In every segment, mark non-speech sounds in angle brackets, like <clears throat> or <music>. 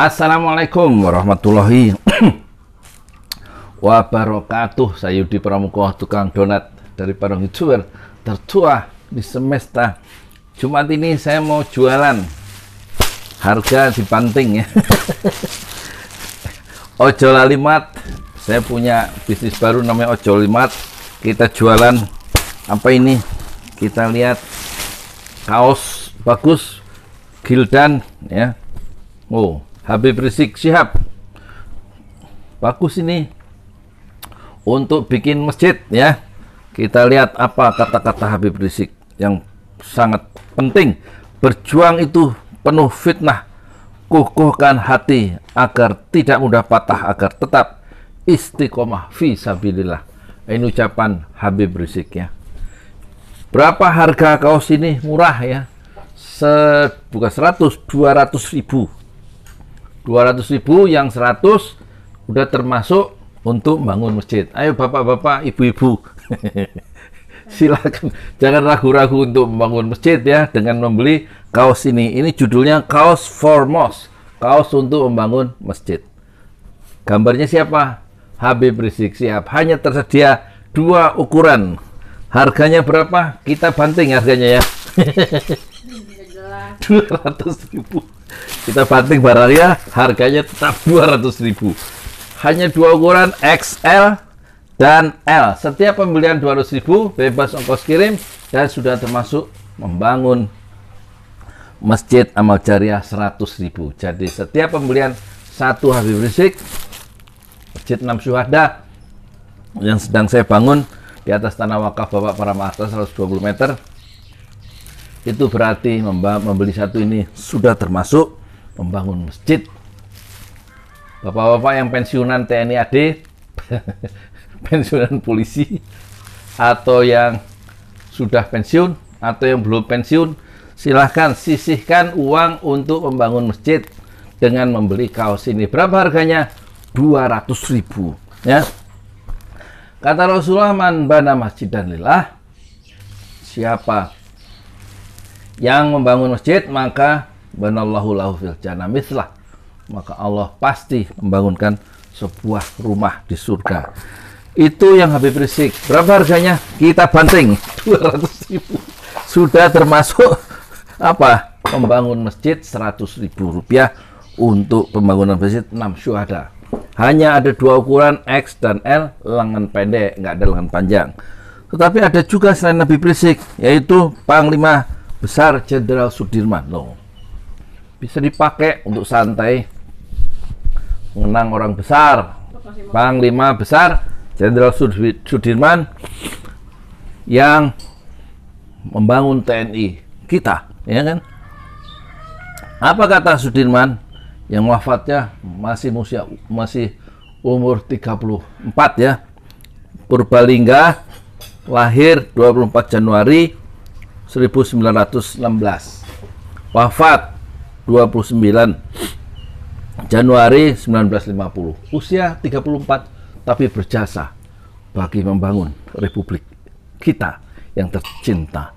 Assalamualaikum warahmatullahi <clears throat> wabarakatuh. Saya Yudi Pramuko, tukang donat dari Parang Youtuber tertua di semesta. Jumat ini saya mau jualan harga dibanting ya. <laughs> Ojo Lalimat, saya punya bisnis baru namanya Ojo Limat. Kita jualan apa ini? Kita lihat kaos bagus, Gildan ya. Oh, Habib Rizik Syihab. Bagus ini. Untuk bikin masjid ya. Kita lihat apa kata-kata Habib Rizik yang sangat penting. Berjuang itu penuh fitnah. Kukuhkan hati agar tidak mudah patah agar tetap istiqomah fi sabilillah. Ini ucapan Habib Rizik ya. Berapa harga kaos ini? Murah ya. Se, bukan 100 200 ribu 200 ribu yang 100 udah termasuk untuk bangun masjid. Ayo bapak-bapak, ibu-ibu, <laughs> silakan jangan ragu-ragu untuk membangun masjid ya dengan membeli kaos ini. Ini judulnya kaos for mosque, kaos untuk membangun masjid. Gambarnya siapa? Habib Rizik siap. Hanya tersedia dua ukuran. Harganya berapa? Kita banting harganya ya. <laughs> 200 ribu kita banting barangnya harganya tetap <laughs> 200 ribu. Hanya dua ukuran XL dan L. Setiap pembelian 200 ribu bebas ongkos kirim dan sudah termasuk membangun Masjid Amal Jariah 100 ribu. Jadi setiap pembelian satu Habib Rizik Masjid 6 Syuhada yang sedang saya bangun di atas tanah wakaf Bapak para Mahasiswa 120 meter itu berarti membeli satu ini sudah termasuk membangun masjid. Bapak-bapak yang pensiunan TNI AD, <laughs> pensiunan polisi, atau yang sudah pensiun, atau yang belum pensiun, silahkan sisihkan uang untuk membangun masjid dengan membeli kaos ini. Berapa harganya? 200 ribu. Ya. Kata Rasulullah, man bana masjid dan lillah, siapa yang membangun masjid maka banallahu lahu fil jannah mislah maka Allah pasti membangunkan sebuah rumah di surga. Itu yang Habib Rizik. Berapa harganya? Kita banting. <laughs> 200 ribu. Sudah termasuk <laughs> apa? Membangun masjid 100 ribu rupiah untuk pembangunan masjid 6 syuhada. Hanya ada dua ukuran X dan L lengan pendek nggak ada lengan panjang. Tetapi ada juga selain Habib Rizik yaitu Panglima besar Jenderal Sudirman. Loh bisa dipakai untuk santai. Mengenang orang besar. Panglima besar Jenderal Sudirman yang membangun TNI kita ya kan? Apa kata Sudirman? Yang wafatnya masih usia masih umur 34 ya. Purbalingga lahir 24 Januari 1916 wafat 29 Januari 1950 usia 34 tapi berjasa bagi membangun republik kita yang tercinta.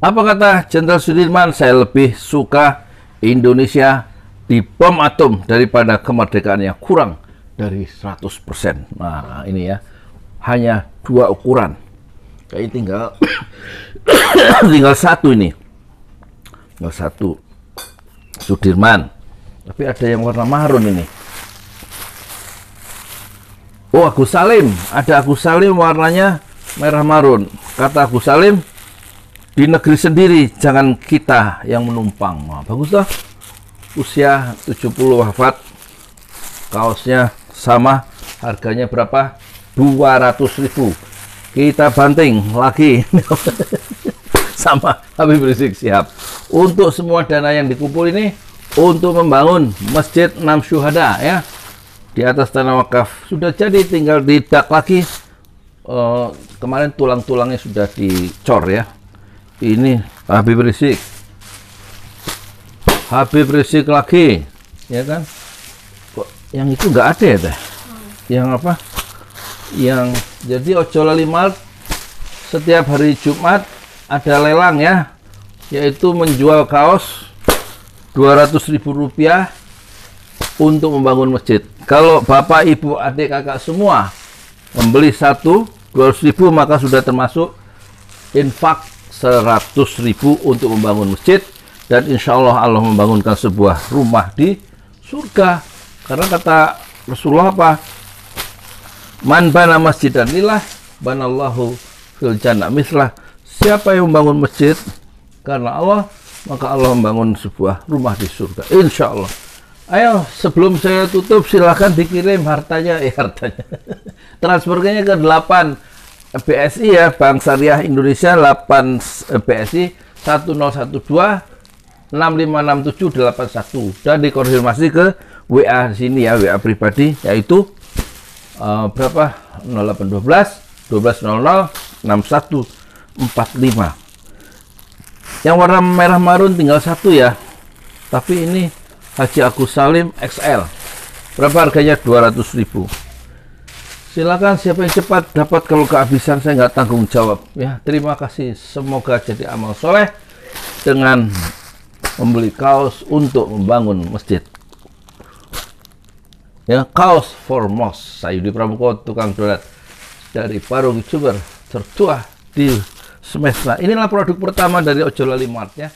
Apa kata Jenderal Sudirman? Saya lebih suka Indonesia di bom atom daripada kemerdekaan yang kurang dari 100% nah ini ya. Hanya dua ukuran. Kayak tinggal <coughs> tinggal satu ini. Tinggal satu. Sudirman. Tapi ada yang warna marun ini. Oh Agus Salim. Ada Agus Salim warnanya merah marun. Kata Agus Salim di negeri sendiri jangan kita yang menumpang. Nah, bagus lah usia 70 wafat. Kaosnya sama harganya berapa? 200 ribu kita banting lagi. <laughs> Sama Habib Rizik siap. Untuk semua dana yang dikumpul ini untuk membangun Masjid Enam Syuhada ya. Di atas tanah wakaf. Sudah jadi tinggal didak lagi. Uh, kemarin tulang-tulangnya sudah dicor ya. Ini Habib Rizik. Habib Rizik lagi ya kan? Kok yang itu nggak ada ya teh? Yang apa? Yang jadi Ojo Lalimal setiap hari Jumat ada lelang ya yaitu menjual kaos 200 ribu rupiah untuk membangun masjid. Kalau bapak, ibu, adik, kakak semua membeli satu 200 ribu maka sudah termasuk infak 100 ribu untuk membangun masjid dan insya Allah Allah membangunkan sebuah rumah di surga karena kata Rasulullah apa man bana masjid dan lillah banallahu fil jannah mislah siapa yang membangun masjid karena Allah maka Allah membangun sebuah rumah di surga. Insya Allah ayo sebelum saya tutup silahkan dikirim hartanya. Eh hartanya. <laughs> Transfernya ke 8 BSI ya Bank Syariah Indonesia 8 BSI 1012 656781 dan dikonfirmasi ke WA sini ya WA pribadi yaitu uh, berapa? 0812 1200 6145 yang warna merah marun tinggal satu ya. Tapi ini Haji Agus Salim XL berapa harganya? 200.000 silakan siapa yang cepat dapat kalau kehabisan saya nggak tanggung jawab ya. Terima kasih. Semoga jadi amal soleh dengan membeli kaos untuk membangun masjid. Ya, kaos for mosque. Saya di Pramuko, tukang donat dari Parung YouTuber tertua di semesta. Inilah produk pertama dari Ojolali Mart ya.